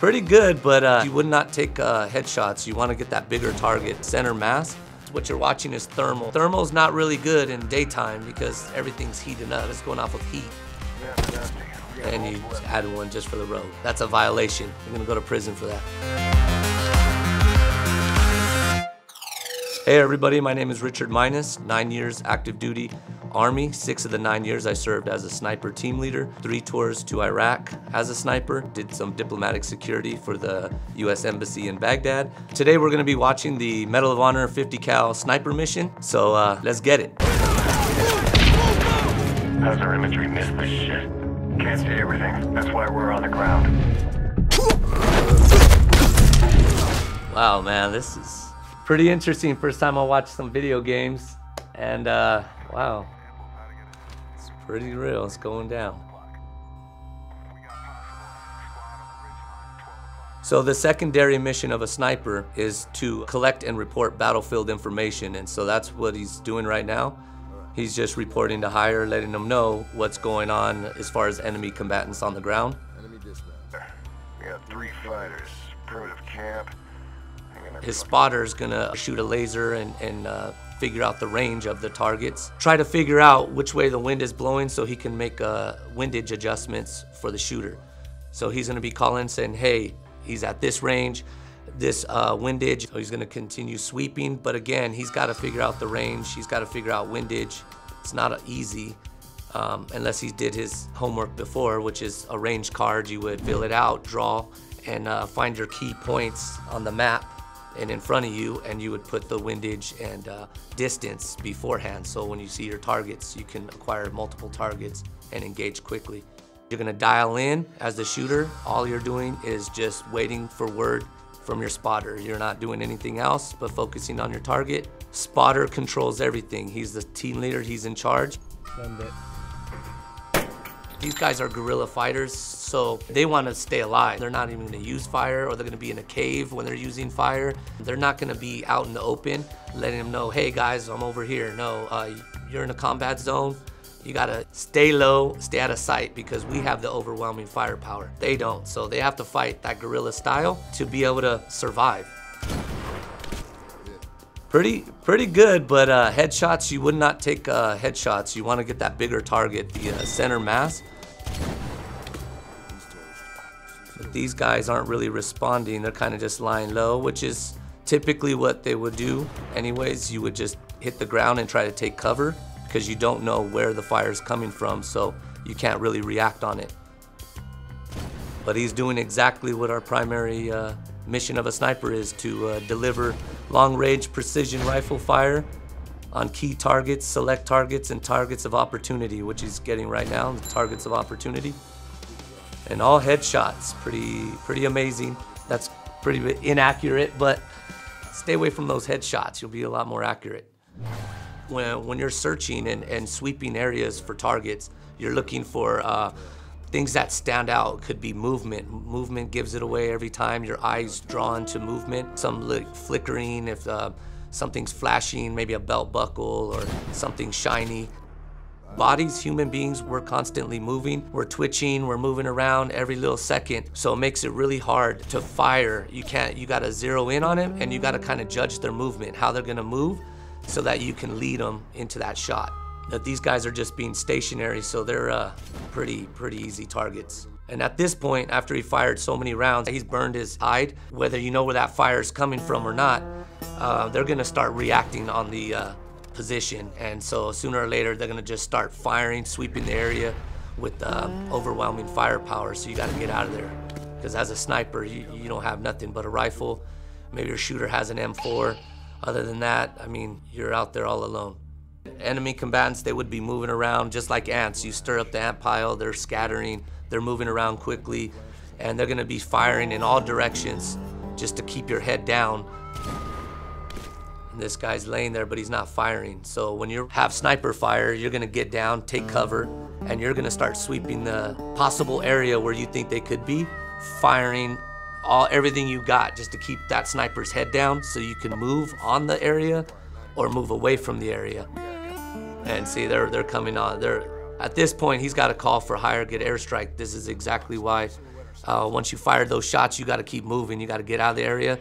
pretty good, but uh, you would not take uh, headshots. You want to get that bigger target, center mass. What you're watching is thermal. Thermal is not really good in daytime because everything's heating up. It's going off of heat. And you add one just for the road. That's a violation. You're gonna go to prison for that. Hey everybody, my name is Richard Maynes, nine years active duty Army. Six of the nine years I served as a sniper team leader, three tours to Iraq as a sniper, did some diplomatic security for the US Embassy in Baghdad. Today we're gonna be watching the Medal of Honor 50 cal sniper mission, so uh, let's get it. How's our imagery miss this shit? Can't see everything. That's why we're on the ground. Wow, man, this is pretty interesting. First time I watched some video games, and uh, wow, it's pretty real. It's going down. So the secondary mission of a sniper is to collect and report battlefield information, and so that's what he's doing right now. He's just reporting to higher, letting them know what's going on as far as enemy combatants on the ground. We got three fighters. Primitive camp. His spotter's gonna shoot a laser and, and uh, figure out the range of the targets. Try to figure out which way the wind is blowing so he can make uh, windage adjustments for the shooter. So he's gonna be calling saying, hey, he's at this range, this uh, windage. So he's gonna continue sweeping, but again, he's gotta figure out the range. He's gotta figure out windage. It's not easy um, unless he did his homework before, which is a range card. You would fill it out, draw, and uh, find your key points on the map and in front of you, and you would put the windage and uh, distance beforehand. So when you see your targets, you can acquire multiple targets and engage quickly. You're gonna dial in as the shooter. All you're doing is just waiting for word from your spotter. You're not doing anything else but focusing on your target. Spotter controls everything. He's the team leader, he's in charge. These guys are guerrilla fighters, so they want to stay alive. They're not even going to use fire, or they're going to be in a cave when they're using fire. They're not going to be out in the open, letting them know, hey guys, I'm over here. No, uh, you're in a combat zone. You gotta stay low, stay out of sight because we have the overwhelming firepower. They don't, so they have to fight that guerrilla style to be able to survive. Pretty, pretty good, but uh, headshots, you would not take uh, headshots. You want to get that bigger target, the uh, center mass. But these guys aren't really responding. They're kind of just lying low, which is typically what they would do. Anyways, you would just hit the ground and try to take cover because you don't know where the fire is coming from, so you can't really react on it. But he's doing exactly what our primary uh, mission of a sniper is to uh, deliver long-range precision rifle fire on key targets, select targets, and targets of opportunity, which he's getting right now, the targets of opportunity. And all headshots, pretty, pretty amazing. That's pretty inaccurate, but stay away from those headshots. You'll be a lot more accurate. When, when you're searching and, and sweeping areas for targets, you're looking for uh, things that stand out. Could be movement. Movement gives it away every time. Your eyes drawn to movement. Some like flickering if uh, something's flashing, maybe a belt buckle or something shiny. Bodies, human beings, we're constantly moving. We're twitching, we're moving around every little second. So it makes it really hard to fire. You can't, you gotta zero in on it and you gotta kind of judge their movement, how they're gonna move so that you can lead them into that shot. That these guys are just being stationary, so they're uh, pretty, pretty easy targets. And at this point, after he fired so many rounds, he's burned his hide. Whether you know where that fire is coming from or not, uh, they're gonna start reacting on the uh, position. And so sooner or later, they're gonna just start firing, sweeping the area with um, overwhelming firepower. So you gotta get out of there. Because as a sniper, you, you don't have nothing but a rifle. Maybe your shooter has an M4. Other than that, I mean, you're out there all alone. Enemy combatants, they would be moving around just like ants. You stir up the ant pile, they're scattering, they're moving around quickly, and they're gonna be firing in all directions just to keep your head down. And this guy's laying there, but he's not firing. So when you have sniper fire, you're gonna get down, take cover, and you're gonna start sweeping the possible area where you think they could be, firing all everything you got just to keep that sniper's head down so you can move on the area or move away from the area. And see, they're they're coming on. They're at this point, he's got a call for higher, get airstrike. This is exactly why Uh, once you fire those shots, you got to keep moving. You got to get out of the area,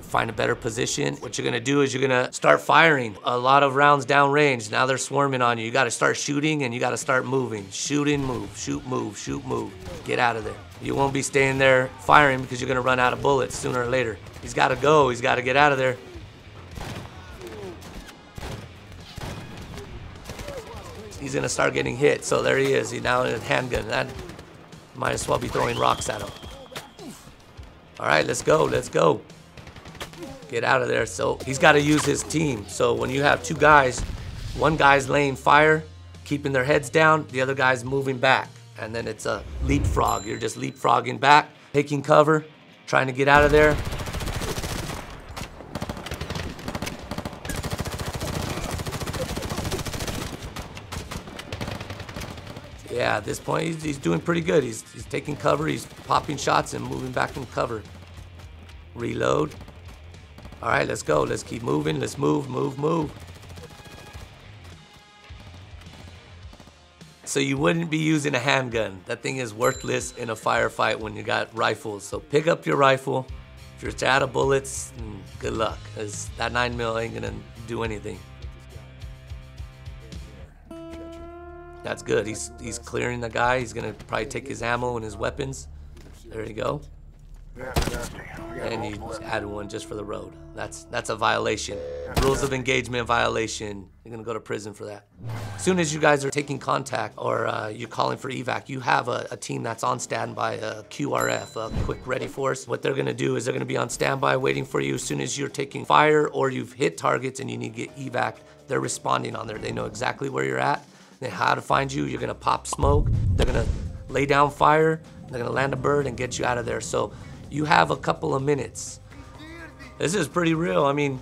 find a better position. What you're gonna do is you're gonna start firing a lot of rounds downrange. Now they're swarming on you. You got to start shooting and you got to start moving. Shooting, move, shoot, move, shoot, move. Get out of there. You won't be staying there firing because you're gonna run out of bullets sooner or later. He's got to go. He's got to get out of there. He's gonna start getting hit. So there he is. He now in a handgun. That might as well be throwing rocks at him. All right, let's go, let's go. Get out of there. So he's got to use his team. So when you have two guys, one guy's laying fire, keeping their heads down, the other guy's moving back. And then it's a leapfrog. You're just leapfrogging back, taking cover, trying to get out of there. Yeah, at this point, he's, he's doing pretty good. He's, he's taking cover, he's popping shots and moving back in cover. Reload. All right, let's go. Let's keep moving. Let's move, move, move. So you wouldn't be using a handgun. That thing is worthless in a firefight when you got rifles. So pick up your rifle. If you're out of bullets, mm, good luck, because that 9 mil ain't gonna do anything. That's good. He's he's clearing the guy. He's gonna probably take his ammo and his weapons. There you go. And he added one just for the road. That's that's a violation. Rules of engagement violation. You're gonna go to prison for that. As soon as you guys are taking contact or uh, you're calling for evac, you have a, a, team that's on standby, a QRF, a quick ready force. What they're gonna do is they're gonna be on standby waiting for you as soon as you're taking fire or you've hit targets and you need to get evac. They're responding on there. They know exactly where you're at how to find you. You're gonna pop smoke. They're gonna lay down fire. They're gonna land a bird and get you out of there. So you have a couple of minutes. This is pretty real. I mean,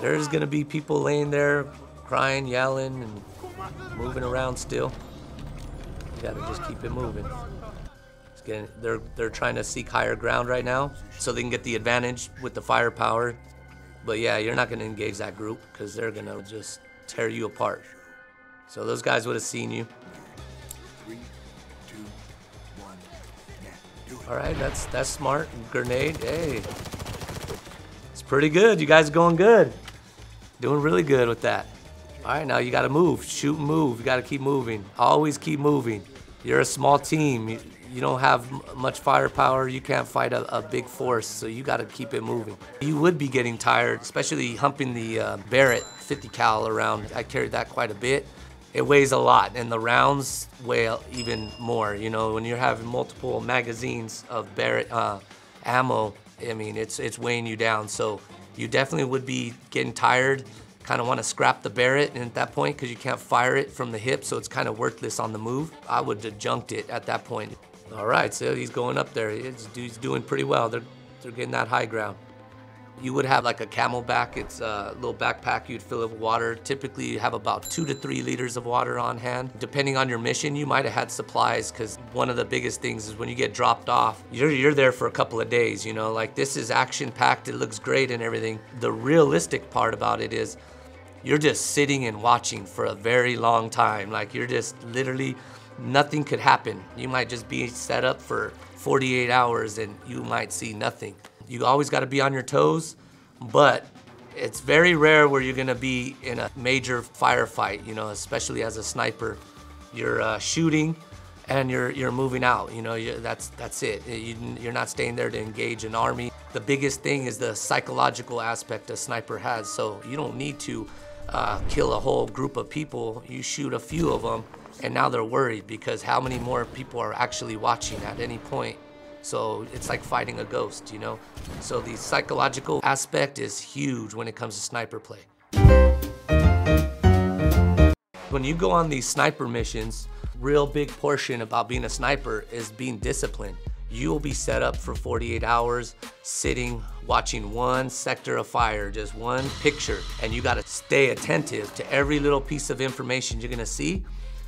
there's gonna be people laying there crying, yelling, and moving around still. You gotta just keep it moving. Getting, they're they're trying to seek higher ground right now, so they can get the advantage with the firepower. But yeah, you're not gonna engage that group because they're gonna just tear you apart. So those guys would have seen you. Three, two, one, All right, that's that's smart. Grenade, hey. It's pretty good. You guys are going good. Doing really good with that. All right, now you got to move. Shoot and move. You got to keep moving. Always keep moving. You're a small team. You, you don't have much firepower. You can't fight a, a big force, so you got to keep it moving. You would be getting tired, especially humping the uh, Barrett 50 cal around. I carried that quite a bit it weighs a lot and the rounds weigh even more. You know, when you're having multiple magazines of Barrett uh, ammo, I mean, it's, it's weighing you down. So you definitely would be getting tired, kind of want to scrap the Barrett at that point because you can't fire it from the hip, so it's kind of worthless on the move. I would have junked it at that point. All right, so he's going up there. He's, he's doing pretty well. They're, they're getting that high ground. You would have like a CamelBak. It's a little backpack you'd fill it with water. Typically you have about two to three liters of water on hand. Depending on your mission, you might have had supplies because one of the biggest things is when you get dropped off, you're, you're there for a couple of days, you know, like this is action packed, it looks great and everything. The realistic part about it is you're just sitting and watching for a very long time. Like you're just literally, nothing could happen. You might just be set up for 48 hours and you might see nothing. You always got to be on your toes, but it's very rare where you're gonna be in a major firefight, you know, especially as a sniper. You're uh, shooting and you're you're moving out, you know, that's that's it. You, you're not staying there to engage an army. The biggest thing is the psychological aspect a sniper has, so you don't need to uh, kill a whole group of people. You shoot a few of them, and now they're worried because how many more people are actually watching at any point? So it's like fighting a ghost, you know? So the psychological aspect is huge when it comes to sniper play. When you go on these sniper missions, real big portion about being a sniper is being disciplined. You will be set up for 48 hours, sitting, watching one sector of fire, just one picture, and you gotta stay attentive to every little piece of information you're gonna see.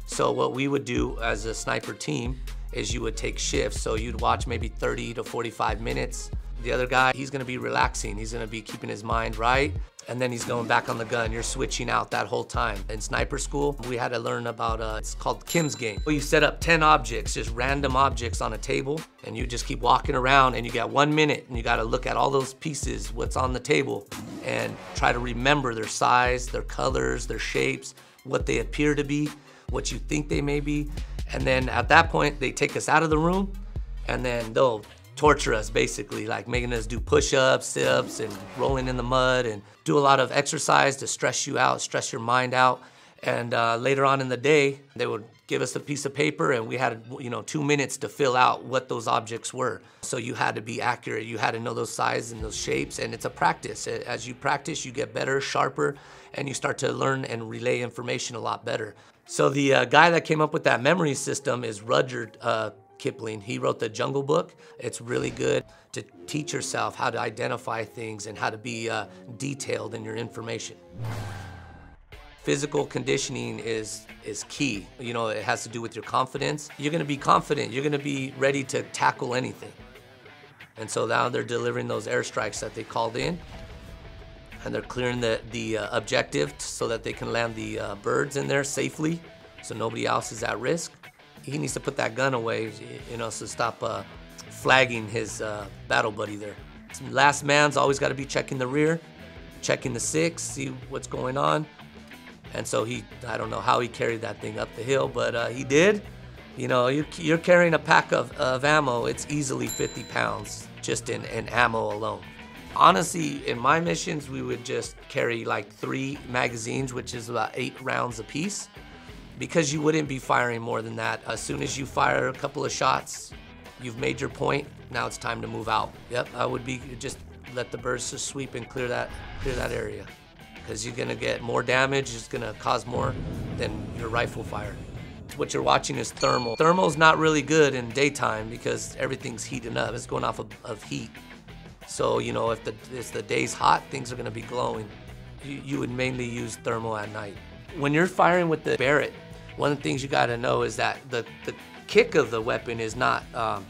So what we would do as a sniper team is you would take shifts. So you'd watch maybe 30 to 45 minutes. The other guy, he's gonna be relaxing. He's gonna be keeping his mind right. and then he's going back on the gun. You're switching out that whole time. In sniper school, we had to learn about, uh, it's called Kim's game. Well, you set up 10 objects, just random objects on a table, and you just keep walking around and you got one minute and you gotta look at all those pieces, what's on the table, and try to remember their size, their colors, their shapes, what they appear to be, what you think they may be. And then at that point, they take us out of the room and then they'll torture us basically, like making us do push-ups, sit-ups, and rolling in the mud, and do a lot of exercise to stress you out, stress your mind out. And uh, later on in the day, they would give us a piece of paper, and we had you know two minutes to fill out what those objects were. So you had to be accurate. You had to know those sizes and those shapes, and it's a practice. As you practice, you get better, sharper, and you start to learn and relay information a lot better. So the uh, guy that came up with that memory system is Rudyard uh, Kipling. He wrote the Jungle Book. It's really good to teach yourself how to identify things and how to be uh, detailed in your information. Physical conditioning is, is key. You know, it has to do with your confidence. You're gonna be confident. You're gonna be ready to tackle anything. And so now they're delivering those airstrikes that they called in and they're clearing the, the uh, objective so that they can land the uh, birds in there safely so nobody else is at risk he needs to put that gun away, you know, so stop uh, flagging his uh, battle buddy there. Last man's always got to be checking the rear, checking the six, see what's going on. And so he, I don't know how he carried that thing up the hill, but uh, he did. You know, you're, you're, carrying a pack of, of ammo, it's easily 50 pounds just in, in ammo alone. Honestly, in my missions, we would just carry like three magazines, which is about eight rounds a piece because you wouldn't be firing more than that. As soon as you fire a couple of shots, you've made your point. Now it's time to move out. Yep, I would be just let the birds just sweep and clear that clear that area, because you're gonna get more damage. It's gonna cause more than your rifle fire. What you're watching is thermal. Thermal's not really good in daytime because everything's heating up. It's going off of, of heat. So you know if the if the day's hot, things are gonna be glowing. You, you would mainly use thermal at night. When you're firing with the Barrett, one of the things you got to know is that the, the kick of the weapon is not um,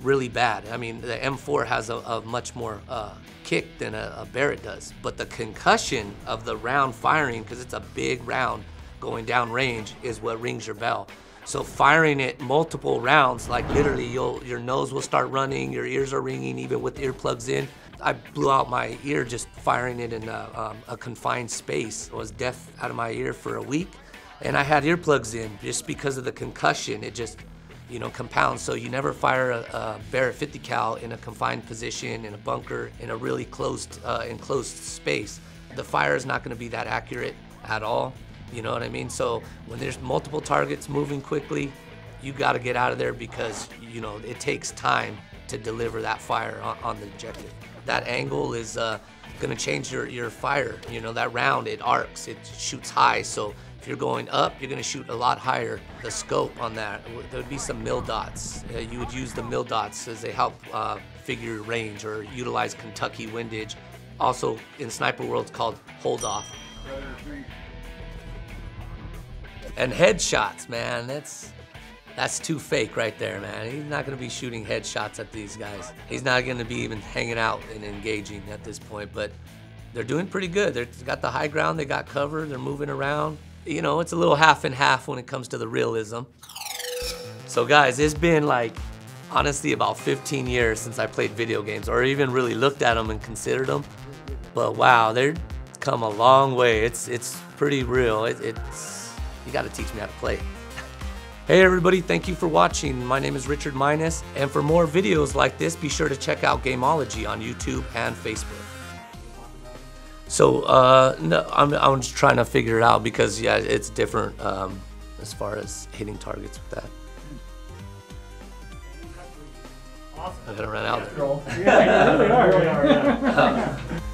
really bad. I mean, the M4 has a, a much more uh, kick than a, a, Barrett does, but the concussion of the round firing, because it's a big round going down range, is what rings your bell. So firing it multiple rounds, like literally your nose will start running, your ears are ringing even with earplugs in. I blew out my ear just firing it in a, um, a confined space. I was deaf out of my ear for a week and I had earplugs in just because of the concussion. It just, you know, compounds. So you never fire a, a Barrett 50 cal in a confined position, in a bunker, in a really closed, uh, enclosed space. The fire is not gonna be that accurate at all. You know what I mean? So when there's multiple targets moving quickly, you gotta get out of there because, you know, it takes time to deliver that fire on, on the objective. That angle is uh, gonna change your, your fire. You know, that round, it arcs, it shoots high. So if you're going up, you're gonna shoot a lot higher. The scope on that, there would be some mil dots. Uh, you would use the mil dots as they help uh, figure range or utilize Kentucky windage. Also in sniper world, it's called hold off. And headshots, man, that's that's too fake right there, man. He's not gonna be shooting headshots at these guys. He's not gonna be even hanging out and engaging at this point, but they're doing pretty good. They've got the high ground, they got cover, they're moving around you know, it's a little half and half when it comes to the realism. So guys, it's been like, honestly, about 15 years since I played video games or even really looked at them and considered them. But wow, they've come a long way. It's, it's pretty real. It, it's, you gotta teach me how to play. Hey everybody, thank you for watching. My name is Richard Maynes, and for more videos like this, be sure to check out Gamology on YouTube and Facebook. So uh, no, I'm, I'm just trying to figure it out because yeah, it's different um, as far as hitting targets with that. Awesome. I'm gonna run out. Yeah, you really are.